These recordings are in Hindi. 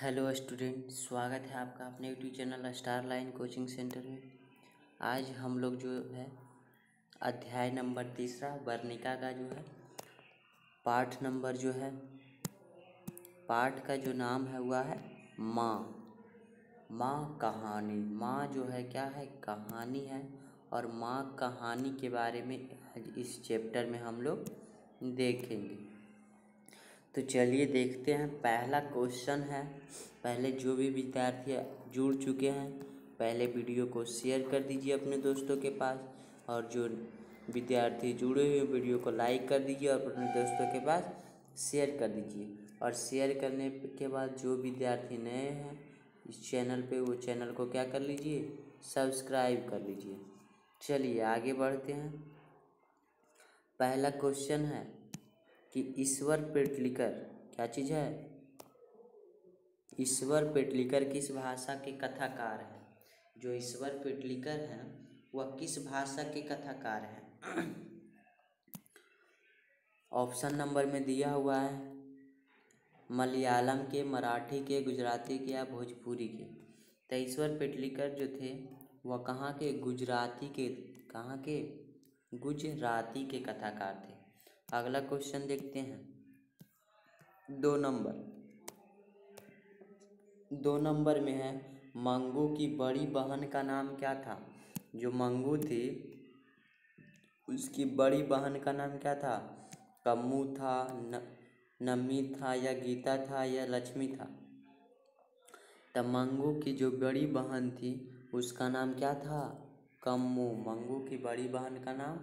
हेलो स्टूडेंट, स्वागत है आपका अपने YouTube channel star line coaching centre में। आज हम लोग जो है, अध्याय नंबर तीसरा, वर्णिका का जो है, पाठ नंबर जो है, पाठ का जो नाम है वह है माँ। माँ कहानी, माँ जो है, क्या है? कहानी है और माँ कहानी के बारे में इस चैप्टर में हम लोग देखेंगे। तो चलिए देखते हैं। पहला क्वेश्चन है। पहले जो भी विद्यार्थी जुड़ चुके हैं, पहले वीडियो को शेयर कर दीजिए अपने दोस्तों के पास और जो विद्यार्थी जुड़े हुए वीडियो को लाइक कर दीजिए और अपने दोस्तों के पास शेयर कर दीजिए। और शेयर करने के बाद जो विद्यार्थी नए हैं, इस चैनल पे, वो चैनल को क्या कर लीजिए? सब्सक्राइब कर लीजिए। चलिए आगे बढ़ते हैं। पहला क्वेश्चन है कि ईश्वर पेटलिकर क्या चीज़ है? ईश्वर पेटलिकर किस भाषा के कथाकार हैं? जो ईश्वर पेटलिकर हैं वह किस भाषा के कथाकार हैं? ऑप्शन नंबर में दिया हुआ है, मलयालम के, मराठी के, गुजराती के या भोजपुरी के। तो ईश्वर पेटलिकर जो थे, वह कहाँ के? गुजराती के, कहाँ के? गुजराती के कथाकार थे। अगला क्वेश्चन देखते हैं। दो नंबर। दो नंबर में है, मंगू की बड़ी बहन का नाम क्या था? जो मंगू थी, उसकी बड़ी बहन का नाम क्या था? कम्मू था, न नमी था, या गीता था, या लक्ष्मी था। तब मंगू की जो बड़ी बहन थी, उसका नाम क्या था? कम्मू। मंगू की बड़ी बहन का नाम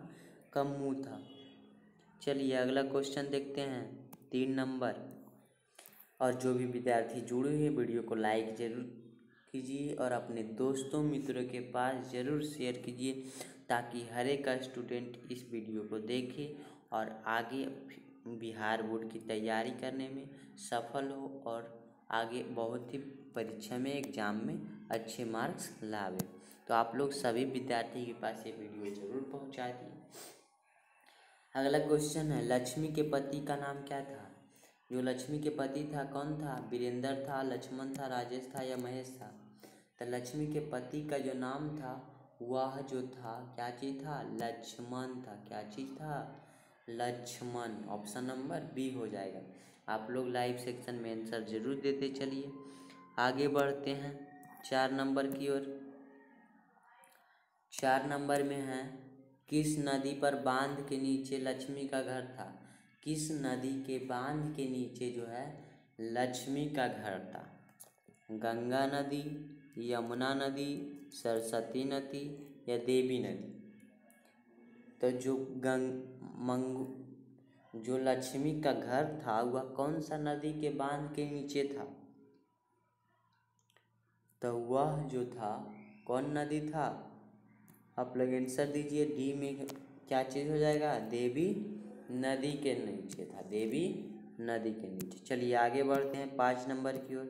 कम्मू था। चलिए अगला क्वेश्चन देखते हैं। तीन नंबर। और जो भी विद्यार्थी जुड़े हुए वीडियो को लाइक ज़रूर कीजिए और अपने दोस्तों, मित्रों के पास ज़रूर शेयर कीजिए, ताकि हर एक स्टूडेंट इस वीडियो को देखे और आगे बिहार बोर्ड की तैयारी करने में सफल हो और आगे बहुत ही परीक्षा में एग्ज़ाम में अच्छे मार्क्स लावे। तो आप लोग सभी विद्यार्थी के पास ये वीडियो ज़रूर पहुँचा दिए अगला क्वेश्चन है। लक्ष्मी के पति का नाम क्या था? जो लक्ष्मी के पति था, कौन था? वीरेंद्र था, लक्ष्मण था, राजेश था या महेश था? तो लक्ष्मी के पति का जो नाम था, वह जो था, क्या चीज़ था? लक्ष्मण था। क्या चीज़ था? लक्ष्मण। ऑप्शन नंबर बी हो जाएगा। आप लोग लाइव सेक्शन में आंसर ज़रूर देते चलिए। आगे बढ़ते हैं। चार नंबर की ओर। चार नंबर में है। किस नदी पर बाँध के नीचे लक्ष्मी का घर था? किस नदी के बाँध के नीचे जो है, लक्ष्मी का घर था? गंगा नदी, यमुना नदी, सरस्वती नदी या देवी नदी? तो जो गंग, मंगू, जो लक्ष्मी का घर था, वह कौन सा नदी के बाँध के नीचे था? तो वह जो था, कौन नदी था? आप लोग आंसर दीजिए डी में क्या चीज़ हो जाएगा? देवी नदी के नीचे था, देवी नदी के नीचे। चलिए आगे बढ़ते हैं पाँच नंबर की ओर।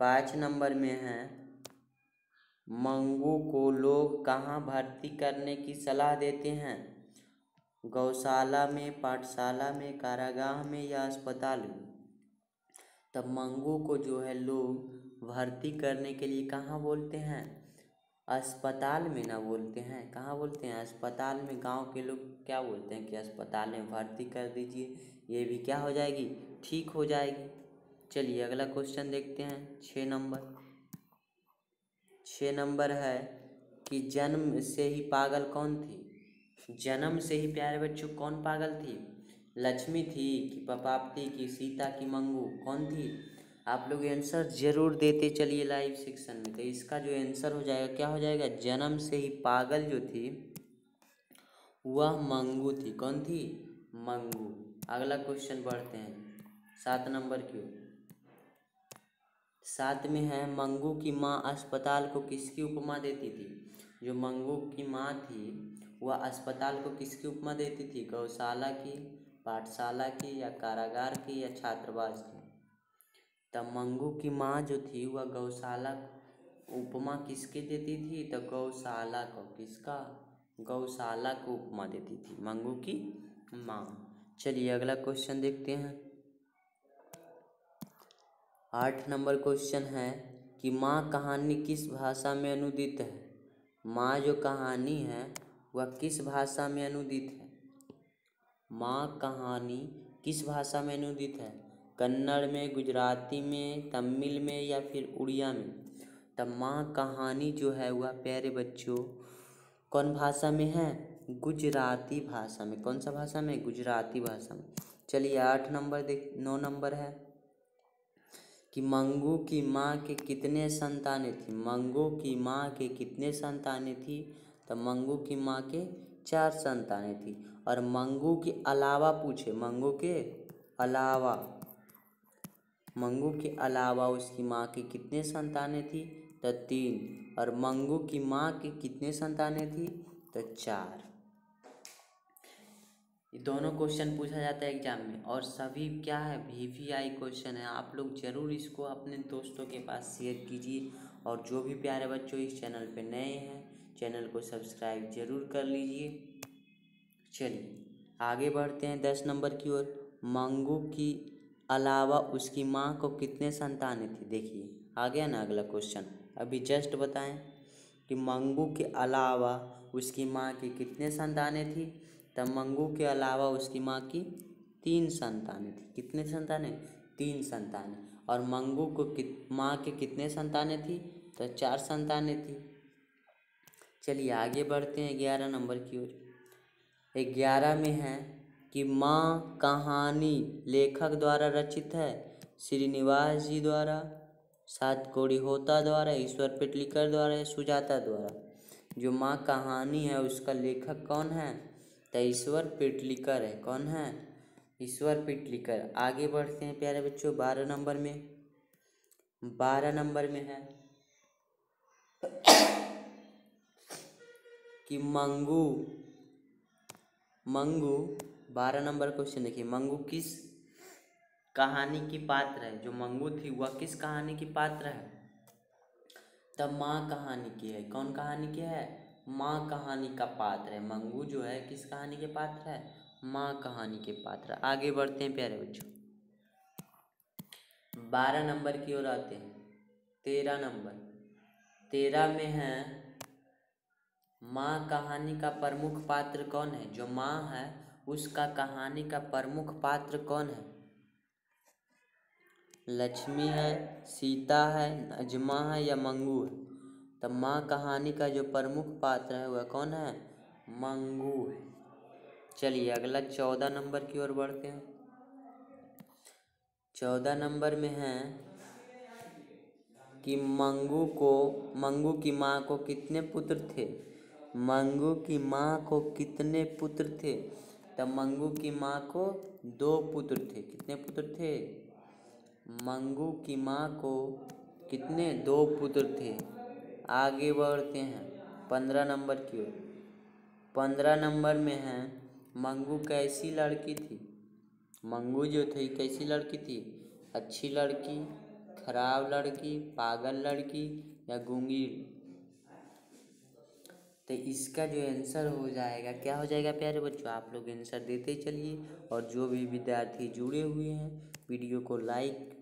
पाँच नंबर में है, मंगू को लोग कहाँ भर्ती करने की सलाह देते हैं? गौशाला में, पाठशाला में, कारागाह में या अस्पताल में? तब मंगू को जो है लोग भर्ती करने के लिए कहाँ बोलते हैं? अस्पताल में ना बोलते हैं। कहाँ बोलते हैं? अस्पताल में गाँव के लोग क्या बोलते हैं कि अस्पताल में भर्ती कर दीजिए, ये भी क्या हो जाएगी? ठीक हो जाएगी। चलिए अगला क्वेश्चन देखते हैं। छः नंबर। छः नंबर है कि जन्म से ही पागल कौन थी? जन्म से ही प्यारे बच्चों कौन पागल थी? लक्ष्मी थी कि पपापती की सीता की मंगू कौन थी? आप लोग आंसर ज़रूर देते चलिए लाइव सेक्शन में। तो इसका जो आंसर हो जाएगा, क्या हो जाएगा? जन्म से ही पागल जो थी, वह मंगू थी। कौन थी? मंगू। अगला क्वेश्चन बढ़ते हैं। सात नंबर की सात में है, मंगू की माँ अस्पताल को किसकी उपमा देती थी? जो मंगू की माँ थी, वह अस्पताल को किसकी उपमा देती थी? गौशाला की, पाठशाला की या कारागार की या छात्रावास की? तब मंगू की माँ जो थी वह गौशाला उपमा किसके देती थी? तो गौशाला को किसका? गौशाला को उपमा देती थी। मंगू की माँ। चलिए अगला क्वेश्चन देखते हैं। आठ नंबर क्वेश्चन है कि माँ कहानी किस भाषा में अनुदित है? माँ जो कहानी है, वह किस भाषा में अनुदित है? माँ कहानी किस भाषा में अनुदित है? कन्नड़ में, गुजराती में, तमिल में या फिर उड़िया में। तब माँ कहानी जो है वह, प्यारे बच्चों, कौन भाषा में है? गुजराती भाषा में। कौन सा भाषा में? गुजराती भाषा में। चलिए, आठ नंबर देख, नौ नंबर है। कि मंगू की माँ के कितने संतानें थी? मंगू की माँ के कितने संतानें थी? तो मंगू की माँ के चार संतानें थी। और मंगू के अलावा पूछे। मंगू के अलावा मंगू के अलावा उसकी माँ की कितने संतानें थी? तो तीन। और मंगू की माँ की कितने संतानें थी? तो चार। दोनों क्वेश्चन पूछा जाता है एग्ज़ाम में। और सभी क्या है? वी वी आई क्वेश्चन है। आप लोग ज़रूर इसको अपने दोस्तों के पास शेयर कीजिए। और जो भी प्यारे बच्चों इस चैनल पे नए हैं चैनल को सब्सक्राइब ज़रूर कर लीजिए। चलिए, आगे बढ़ते हैं दस नंबर की ओर। मंगू की अलावा उसकी माँ को कितने संतानें थी? देखिए, आ गया ना अगला क्वेश्चन अभी जस्ट बताएँ कि मंगू के अलावा उसकी माँ की कितने संतानें थी? तब मंगू के अलावा उसकी माँ की तीन संतानें थी। कितने संतानें? तीन संतानें। और मंगू को कित, माँ के कितने संतानें थी? तो चार संतानें थी। चलिए आगे बढ़ते हैं ग्यारह नंबर की ओर। ग्यारह में है। कि माँ कहानी लेखक द्वारा रचित है, श्रीनिवास जी द्वारा, सात कोड़ी होता द्वारा, ईश्वर पिटलिकर द्वारा, सुजाता द्वारा। जो माँ कहानी है, उसका लेखक कौन है? तो ईश्वर पिटलिकर है। कौन है? ईश्वर पिटलिकर। आगे बढ़ते हैं प्यारे बच्चों, बारह नंबर में। बारह नंबर में है कि मंगू मंगू बारह नंबर क्वेश्चन देखिए, मंगू किस कहानी की पात्र है? जो मंगू थी, वह किस कहानी की पात्र है? तब माँ कहानी की है। कौन कहानी की है? माँ कहानी का पात्र है। मंगू जो है, किस कहानी के पात्र है? माँ कहानी के पात्र आगे बढ़ते हैं प्यारे बच्चों। बारह नंबर की ओर आते हैं। तेरह नंबर। तेरह में है, माँ कहानी का प्रमुख पात्र कौन है? जो माँ है उसका कहानी का प्रमुख पात्र कौन है? लक्ष्मी है, सीता है नजमा है या मंगू है तब माँ कहानी का जो प्रमुख पात्र है वह कौन है? मंगू है चलिए अगला चौदह नंबर की ओर बढ़ते हैं। चौदह नंबर में है कि मंगू को, मंगू की माँ को कितने पुत्र थे? मंगू की माँ को कितने पुत्र थे? तब मंगू की माँ को दो पुत्र थे। कितने पुत्र थे? मंगू की माँ को कितने? दो पुत्र थे। आगे बढ़ते हैं। पंद्रह नंबर की ओर। पंद्रह नंबर में है, मंगू कैसी लड़की थी? मंगू जो थी, कैसी लड़की थी? अच्छी लड़की, खराब लड़की, पागल लड़की या गूँगी तो इसका जो आंसर हो जाएगा, क्या हो जाएगा प्यारे बच्चों? आप लोग आंसर देते चलिए और जो भी विद्यार्थी जुड़े हुए हैं, वीडियो को लाइक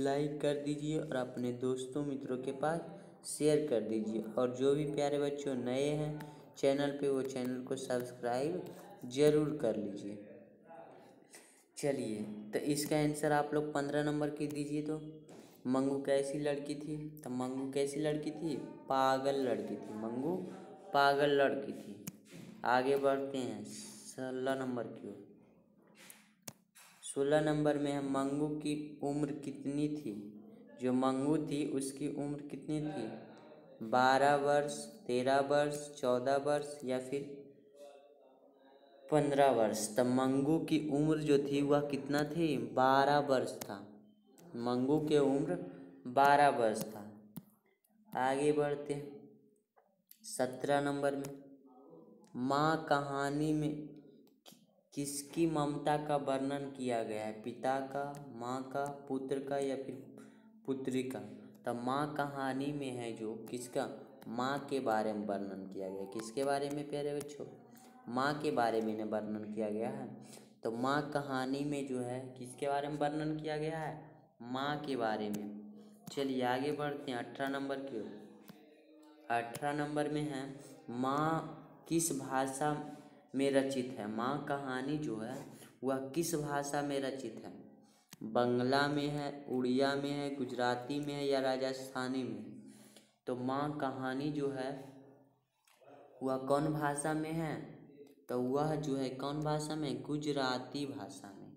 लाइक कर दीजिए और अपने दोस्तों मित्रों के पास शेयर कर दीजिए। और जो भी प्यारे बच्चों नए हैं चैनल पे, वो चैनल को सब्सक्राइब ज़रूर कर लीजिए। चलिए तो इसका आंसर आप लोग पंद्रह नंबर की दीजिए तो। मंगू कैसी लड़की थी? तो मंगू कैसी लड़की थी? पागल लड़की थी। मंगू पागल लड़की थी। आगे बढ़ते हैं। सोलह नंबर की ओर। सोलह नंबर में है मंगू की उम्र कितनी थी? जो मंगू थी, उसकी उम्र कितनी थी? बारह वर्ष, तेरह वर्ष, चौदह वर्ष या फिर पंद्रह वर्ष? तब मंगू की उम्र जो थी, वह कितना थी? बारह वर्ष था। मंगू के उम्र बारह वर्ष था। आगे बढ़ते हैं। सत्रह नंबर में, माँ कहानी में किसकी ममता का वर्णन किया गया है? पिता का, माँ का, पुत्र का या फिर पुत्री का? तब माँ कहानी में है जो किसका, माँ के बारे में वर्णन किया गया किसके बारे में प्यारे बच्चों? माँ के बारे में वर्णन किया गया है। तो माँ कहानी में जो है, किसके बारे में वर्णन किया गया है? माँ के बारे में। चलिए आगे बढ़ते हैं, अठारह नंबर की ओर। अठारह नंबर में है, माँ किस भाषा में रचित है? माँ कहानी जो है, वह किस भाषा में रचित है? बंगला में है, उड़िया में है, गुजराती में है या राजस्थानी में? तो माँ कहानी जो है, वह कौन भाषा में है? तो वह जो है, कौन भाषा में? गुजराती भाषा में।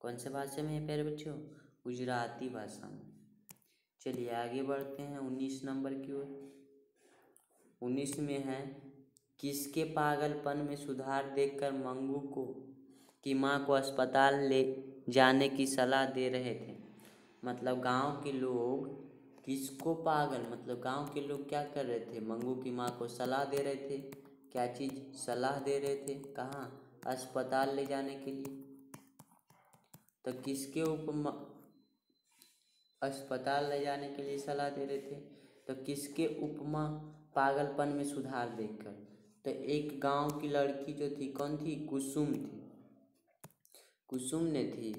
कौन से भाषा में है प्यारे बच्चों? गुजराती भाषा में। चलिए आगे बढ़ते हैं, उन्नीस नंबर की ओर। उन्नीस में है, किसके पागलपन में सुधार देखकर मंगू को, की माँ को अस्पताल ले जाने की सलाह दे रहे थे? मतलब गाँव के लोग किसको पागल मतलब गाँव के लोग क्या कर रहे थे? मंगू की माँ को सलाह दे रहे थे? क्या चीज़ सलाह दे रहे थे? कहाँ? अस्पताल ले जाने के लिए। तो किसके उपमा अस्पताल ले जाने के लिए सलाह दे रहे थे। तो किसके उपमा पागलपन में सुधार देखकर? तो एक गाँव की लड़की जो थी, कौन थी? कुसुम थी। कुसुम ने थी।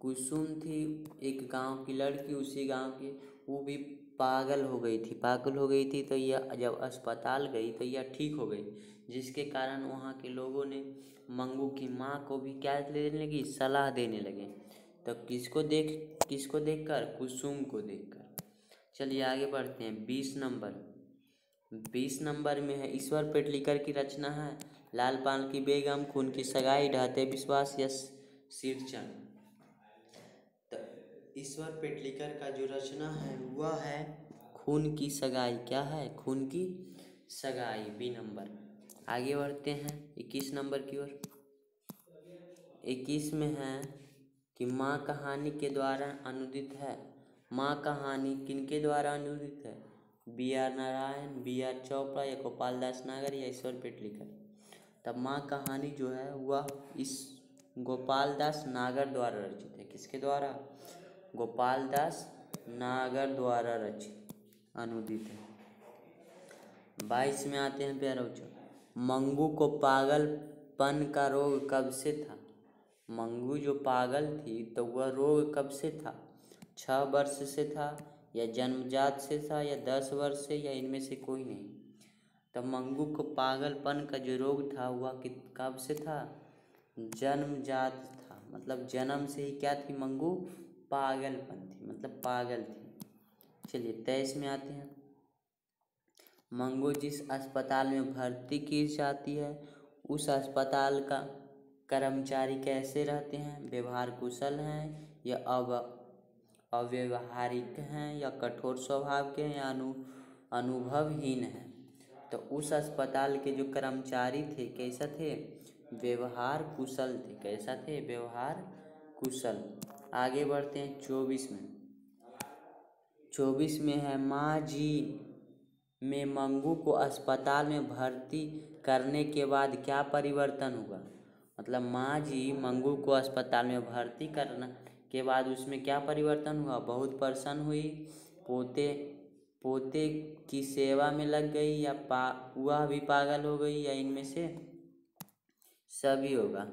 कुसुम थी एक गाँव की लड़की, उसी गाँव की। वो भी पागल हो गई थी। पागल हो गई थी तो यह जब अस्पताल गई तो यह ठीक हो गई, जिसके कारण वहाँ के लोगों ने मंगू की माँ को भी क्या देने लगी, सलाह देने लगे। तो किसको देख किसको देखकर? कुसुम को देखकर। चलिए आगे बढ़ते हैं, बीस नंबर। बीस नंबर में है, ईश्वर पेटलीकर की रचना है। लाल पान की बेगम, खून की सगाई, ढाते विश्वास, यश शीर्चन तो ईश्वर पेटलीकर का जो रचना है, वह है खून की सगाई। क्या है? खून की सगाई, बी नंबर। आगे बढ़ते हैं, इक्कीस नंबर की ओर। इक्कीस में है कि माँ कहानी के द्वारा अनुदित है। माँ कहानी किनके द्वारा अनुदित है? B R Narayan, B R Chopra या गोपाल दास नागर या ईश्वर पेटलिकर तब माँ कहानी जो है, वह इस गोपाल दास नागर द्वारा रचित है। किसके द्वारा? गोपाल दास नागर द्वारा रचित, अनुदित है। बाईस में आते हैं प्यारा बच्चों। मंगू को पागलपन का रोग कब से था? मंगू जो पागल थी तो वह रोग कब से था? छः वर्ष से था, या जन्मजात से था, या दस वर्ष से, या इनमें से कोई नहीं? तो मंगू को पागलपन का जो रोग था, वह कब से था? जन्मजात था। मतलब जन्म से ही क्या थी मंगू? पागलपन थी मतलब पागल थी। चलिए, तेईस में आते हैं। मंगू जिस अस्पताल में भर्ती की जाती है, उस अस्पताल का कर्मचारी कैसे रहते हैं? व्यवहार कुशल हैं या अव, अव्यवहारिक हैं या कठोर स्वभाव के या अनु, अनुभवहीन हैं? तो उस अस्पताल के जो कर्मचारी थे, कैसा थे? व्यवहार कुशल थे। कैसा थे? व्यवहार कुशल। आगे बढ़ते हैं चौबीस में। चौबीस में है, माँ जी में मंगू को अस्पताल में भर्ती करने के बाद क्या परिवर्तन हुआ? मतलब माँ जी मंगू को अस्पताल में भर्ती करना के बाद उसमें क्या परिवर्तन हुआ? बहुत प्रसन्न हुई। पोते पोते की सेवा में लग गई या पा वह भी पागल हो गई या इनमें से? सभी होगा।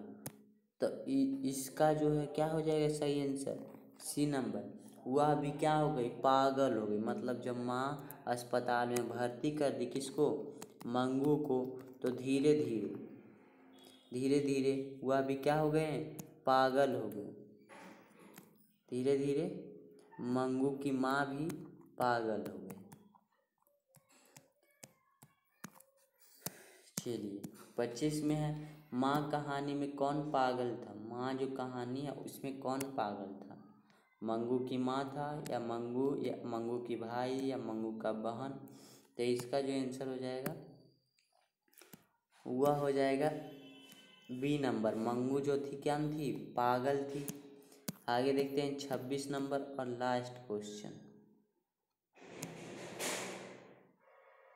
तो इ, इसका जो है क्या हो जाएगा सही आंसर सी नंबर वह भी क्या हो गई? पागल हो गई। मतलब जब माँ अस्पताल में भर्ती कर दी किसको? मंगू को। तो धीरे धीरे धीरे धीरे वह भी क्या हो गए हैं? पागल हो गए। धीरे धीरे मंगू की माँ भी पागल हो गई। चलिए, पच्चीस में है। माँ कहानी में कौन पागल था? माँ जो कहानी है, उसमें कौन पागल था? मंगू की माँ था या मंगू या मंगू की भाई, या मंगू का बहन? तो इसका जो आंसर हो जाएगा वह हो जाएगा बी नंबर, मंगू जो थी, क्या थी? पागल थी। आगे देखते हैं, छब्बीस नंबर और लास्ट क्वेश्चन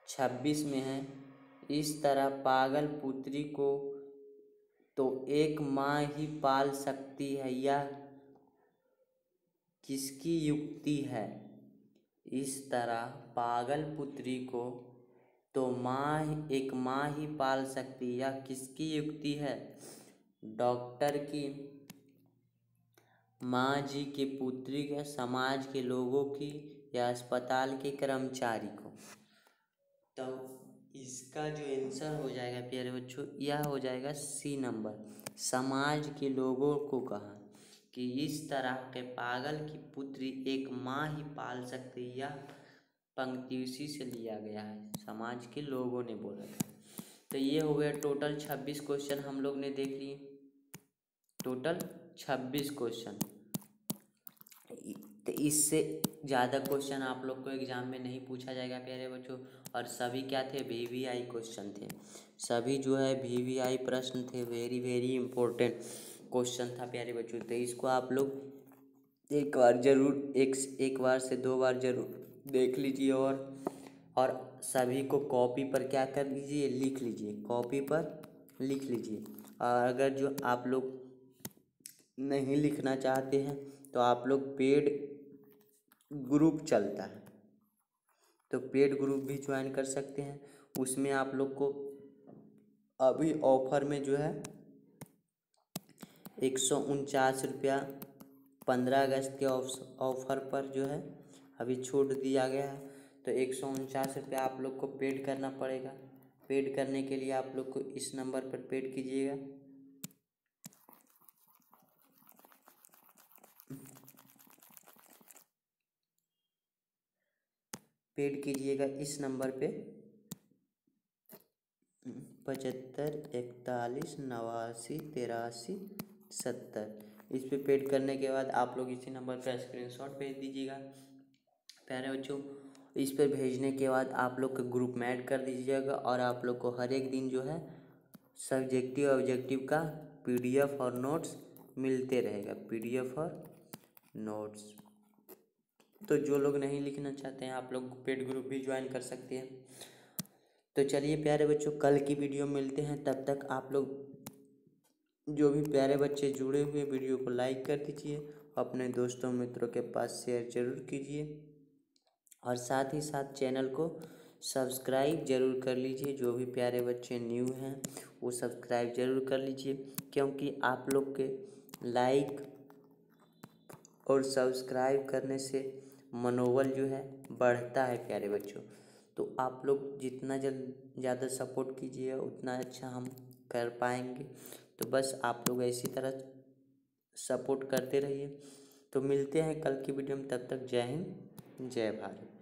छब्बीस में है। इस तरह पागल पुत्री को तो एक माँ ही पाल सकती है यह किसकी युक्ति है? इस तरह पागल पुत्री को तो माँ एक माँ ही पाल सकती यह किसकी युक्ति है? डॉक्टर की। माँ जी के पुत्री का समाज के लोगों की या अस्पताल के कर्मचारी को। तो इसका जो आंसर हो जाएगा, प्यारे बच्चों, यह हो जाएगा सी नंबर। समाज के लोगों को कहा कि इस तरह के पागल की पुत्री एक माँ ही पाल सकती यह पंक्ति उसी से लिया गया है। समाज के लोगों ने बोला था। तो ये हो गया टोटल छब्बीस क्वेश्चन हम लोग ने देख लिए। टोटल छब्बीस क्वेश्चन तो इससे ज़्यादा क्वेश्चन आप लोग को एग्ज़ाम में नहीं पूछा जाएगा, प्यारे बच्चों। और सभी क्या थे? वी वी आई क्वेश्चन थे। सभी जो है वी वी आई प्रश्न थे। वेरी वेरी इंपॉर्टेंट क्वेश्चन था, प्यारे बच्चों। तो इसको आप लोग एक बार ज़रूर, एक एक बार से दो बार ज़रूर देख लीजिए और और सभी को कॉपी पर क्या कर लीजिए, लिख लीजिए। कॉपी पर लिख लीजिए। और अगर जो आप लोग नहीं लिखना चाहते हैं तो आप लोग पेड ग्रुप चलता है। तो पेड ग्रुप भी ज्वाइन कर सकते हैं। उसमें आप लोग को अभी ऑफ़र में जो है, एक सौ उनचास रुपया पंद्रह अगस्त के ऑफ़र पर जो है अभी छूट दिया गया है तो एक सौ उनचास रुपया आप लोग को पेड करना पड़ेगा। पेड करने के लिए आप लोग को इस नंबर पर पेड कीजिएगा। पेड कीजिएगा इस नंबर पे। पचहत्तर, इकतालीस, नवासी, तिरासी, सत्तर। इस पे पेड करने के बाद आप लोग इसी नंबर पर स्क्रीनशॉट भेज दीजिएगा। प्यारे बच्चों इस पर भेजने के बाद आप लोग के ग्रुप में ऐड कर दीजिएगा और आप लोग को हर एक दिन जो है सब्जेक्टिव ऑब्जेक्टिव का पीडीएफ और नोट्स मिलते रहेगा। पीडीएफ और नोट्स तो जो लोग नहीं लिखना चाहते हैं, आप लोग पेड ग्रुप भी ज्वाइन कर सकते हैं। तो चलिए प्यारे बच्चों, कल की वीडियो मिलते हैं। तब तक आप लोग जो भी प्यारे बच्चे जुड़े हुए वीडियो को लाइक कर दीजिए। अपने दोस्तों मित्रों के पास शेयर ज़रूर कीजिए। और साथ ही साथ चैनल को सब्सक्राइब ज़रूर कर लीजिए। जो भी प्यारे बच्चे न्यू हैं, वो सब्सक्राइब ज़रूर कर लीजिए। क्योंकि आप लोग के लाइक और सब्सक्राइब करने से मनोबल जो है, बढ़ता है प्यारे बच्चों। तो आप लोग जितना जल्द ज़्यादा सपोर्ट कीजिए उतना अच्छा हम कर पाएँगे। तो बस आप लोग इसी तरह सपोर्ट करते रहिए। तो मिलते हैं कल की वीडियो में, तब तक जय हिंद। जय भारत।